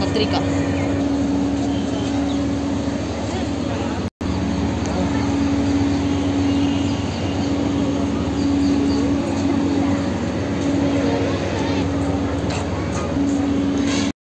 Patrika.